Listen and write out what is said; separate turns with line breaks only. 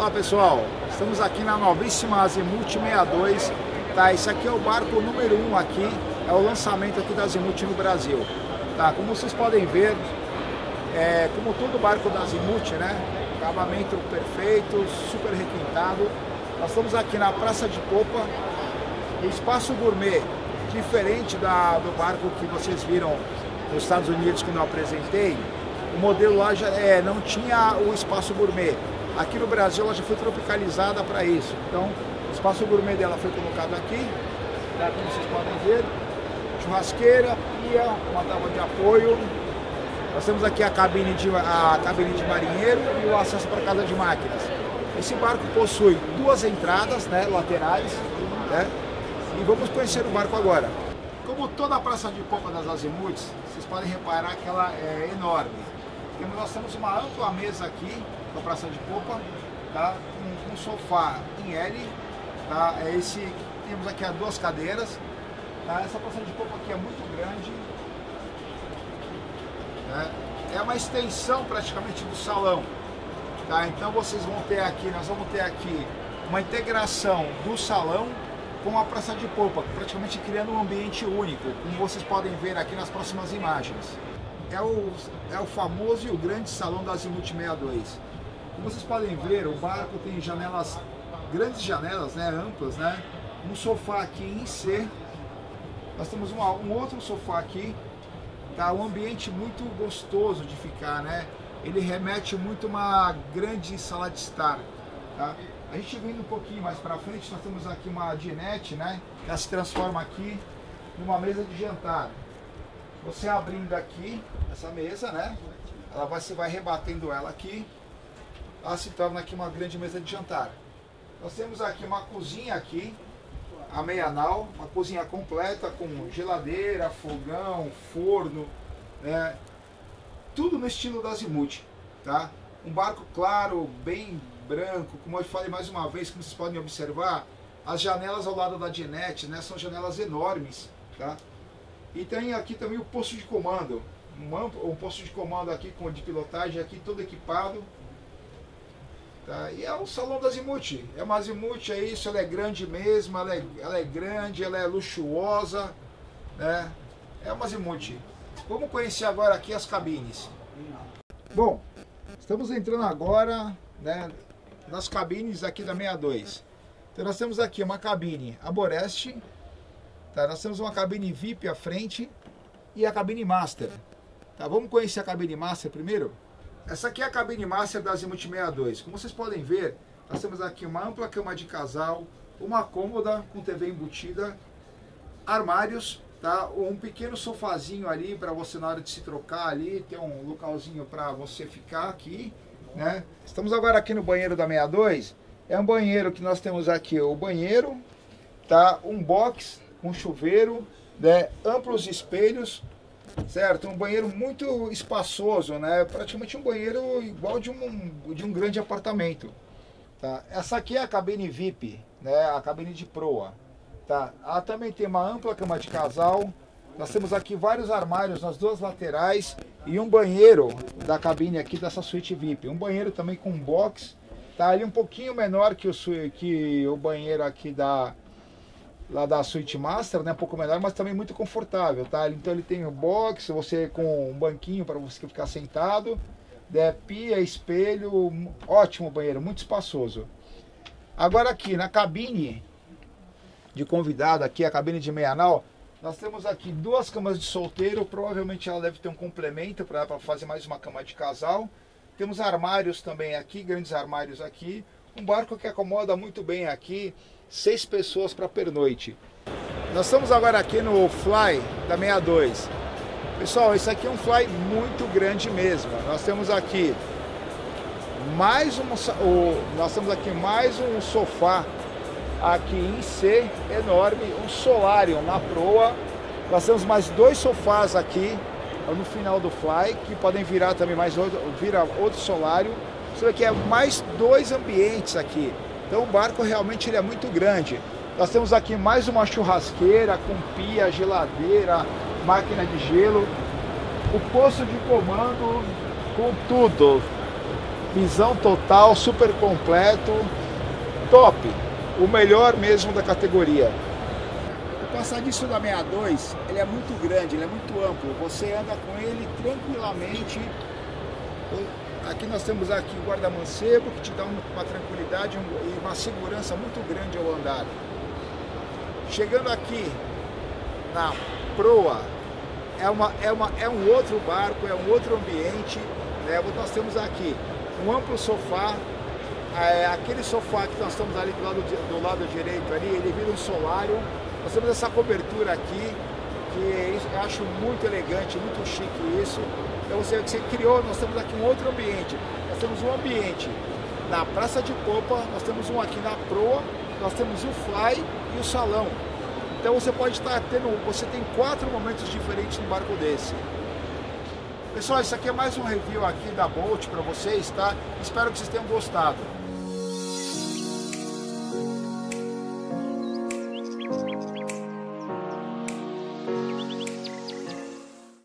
Olá pessoal, estamos aqui na novíssima Azimuth 62. Tá, esse aqui é o barco número 1 um aqui, é o lançamento aqui da Azimuth no Brasil. Tá, como vocês podem ver, é, como todo barco da Azimuth, né? Acabamento perfeito, super requintado. Nós estamos aqui na Praça de Popa, espaço gourmet, diferente da, do barco que vocês viram nos Estados Unidos que eu apresentei. O modelo lá já é, não tinha o espaço gourmet. Aqui no Brasil ela já foi tropicalizada para isso. Então, o espaço gourmet dela foi colocado aqui, tá? como vocês podem ver. Churrasqueira, pia, uma tábua de apoio. Nós temos aqui a cabine de, a cabine de marinheiro e o acesso para casa de máquinas. Esse barco possui duas entradas né, laterais. Né? E vamos conhecer o barco agora. Como toda a praça de popa das Azimuths, vocês podem reparar que ela é enorme. Nós temos uma ampla mesa aqui, praça de popa, tá? um, um sofá em L, tá? É esse, temos aqui as duas cadeiras, tá? essa praça de popa aqui é muito grande, né? é uma extensão praticamente do salão, tá? então vocês vão ter aqui, nós vamos ter aqui uma integração do salão com a praça de polpa, praticamente criando um ambiente único, como vocês podem ver aqui nas próximas imagens. É o, é o famoso e o grande salão da Azimuth 62. Como vocês podem ver, o barco tem janelas, grandes janelas, né, amplas, né? Um sofá aqui em C. Nós temos uma, um outro sofá aqui, tá? Um ambiente muito gostoso de ficar, né? Ele remete muito a uma grande sala de estar, tá? A gente vindo um pouquinho mais para frente, nós temos aqui uma dinette, né? Que se transforma aqui numa mesa de jantar. Você abrindo aqui essa mesa, né? Ela vai, você vai rebatendo ela aqui. Ela se torna aqui uma grande mesa de jantar. Nós temos aqui uma cozinha aqui, a meia nau, uma cozinha completa com geladeira, fogão, forno, né? Tudo no estilo da Azimuth, tá? Um barco claro, bem branco, como eu falei mais uma vez, como vocês podem observar, as janelas ao lado da dinette, né, são janelas enormes, tá? E tem aqui também o posto de comando, um, amplo, um posto de comando aqui com de pilotagem aqui todo equipado, tá? E é o salão da Azimuth, é uma Azimuth, é isso, ela é grande mesmo, ela é, ela é grande, ela é luxuosa, né? É uma Azimuth. Vamos conhecer agora aqui as cabines. Bom, estamos entrando agora, né, nas cabines aqui da 62. Então nós temos aqui uma cabine Aboreste, tá? nós temos uma cabine VIP à frente e a cabine Master. Tá? Vamos conhecer a cabine Master primeiro? Essa aqui é a cabine Master da Azimuth 62. Como vocês podem ver, nós temos aqui uma ampla cama de casal, uma cômoda com TV embutida, armários, tá? um pequeno sofazinho ali para você na hora de se trocar ali, ter um localzinho para você ficar aqui né? Estamos agora aqui no banheiro da 62. É um banheiro que nós temos aqui o banheiro, tá? Um box, um chuveiro, né? amplos espelhos, certo? Um banheiro muito espaçoso, né? Praticamente um banheiro igual de um, de um grande apartamento. Tá? Essa aqui é a cabine VIP, né? A cabine de proa. Tá? Ela também tem uma ampla cama de casal. Nós temos aqui vários armários nas duas laterais e um banheiro da cabine aqui dessa suíte VIP. Um banheiro também com box, tá ali um pouquinho menor que o, que o banheiro aqui da lá da suíte master, né, um pouco menor, mas também muito confortável, tá? Então ele tem o box, você com um banquinho para você ficar sentado, né, pia, espelho, ótimo banheiro, muito espaçoso. Agora aqui na cabine de convidado, aqui a cabine de meia nau, nós temos aqui duas camas de solteiro, provavelmente ela deve ter um complemento para fazer mais uma cama de casal. Temos armários também aqui, grandes armários aqui. Um barco que acomoda muito bem aqui, seis pessoas para pernoite. Nós estamos agora aqui no Fly da 62. Pessoal, isso aqui é um Fly muito grande mesmo. Nós temos aqui mais um, nós temos aqui mais um sofá aqui em C, enorme, um solarium na proa. Nós temos mais dois sofás aqui no final do fly, que podem virar também mais outro, vira outro solário. Você vê que é mais dois ambientes aqui. Então o barco realmente ele é muito grande. Nós temos aqui mais uma churrasqueira com pia, geladeira, máquina de gelo, o posto de comando com tudo. Visão total, super completo, top. O melhor mesmo da categoria. O passadiço da 62, ele é muito grande, ele é muito amplo. Você anda com ele tranquilamente. Aqui nós temos aqui o guarda-mancebo, que te dá uma tranquilidade e uma segurança muito grande ao andar. Chegando aqui na proa, é, uma, é, uma, é um outro barco, é um outro ambiente. Né? Nós temos aqui um amplo sofá, é, aquele sofá que nós estamos ali do lado, do lado direito ali, ele vira um solário. Nós temos essa cobertura aqui, que eu acho muito elegante, muito chique isso. Então você, você criou, nós temos aqui um outro ambiente. Nós temos um ambiente na Praça de Popa, nós temos um aqui na proa, nós temos o fly e o salão. Então você pode estar tendo, você tem quatro momentos diferentes no barco desse. Pessoal, isso aqui é mais um review aqui da Bolt para vocês, tá? Espero que vocês tenham gostado.